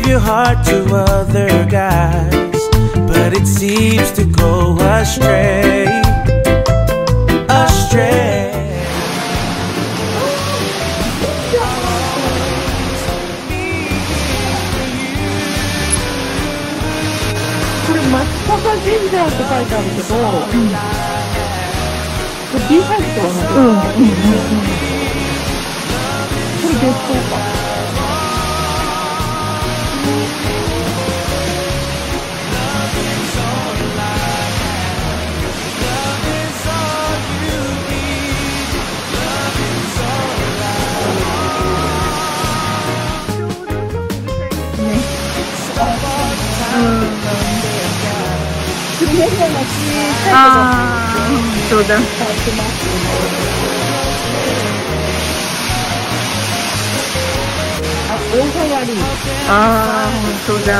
your heart to other guys, but it seems to go astray. Astray. これ松坂神社って書いてあるけど、これ B サイズとはなくうん、うん、うん。これ別荘か。 ああ、そうだ。あ、大はやり。ああ、本当だ。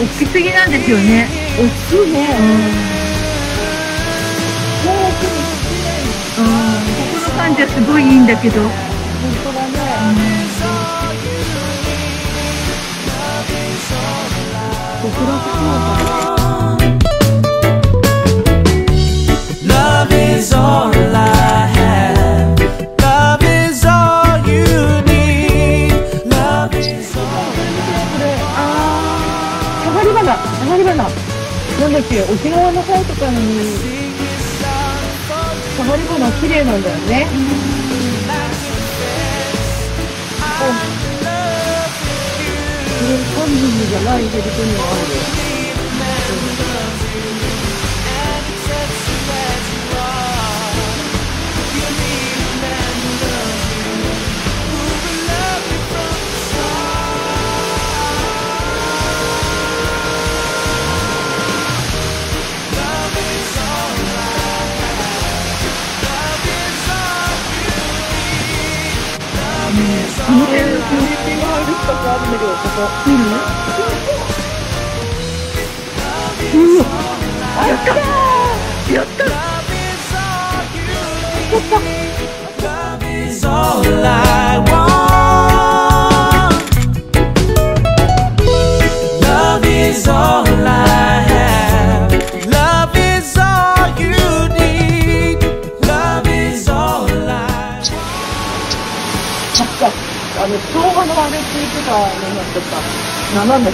大きすぎなんですよね。大きいね。ここじはすごいいいんだけど。本当だね。うだ。Love is all I have. Love is all you need. Love is all. これ、あ、下がり花、下がり花。なん。だっけ、沖縄の方とかに、乗り物綺麗なんだよね。あこれ、カンニじゃないフェルトにはある。うん。これ、これが入るとかあの、生姜のあれ聞いてたのになっちゃった。斜め。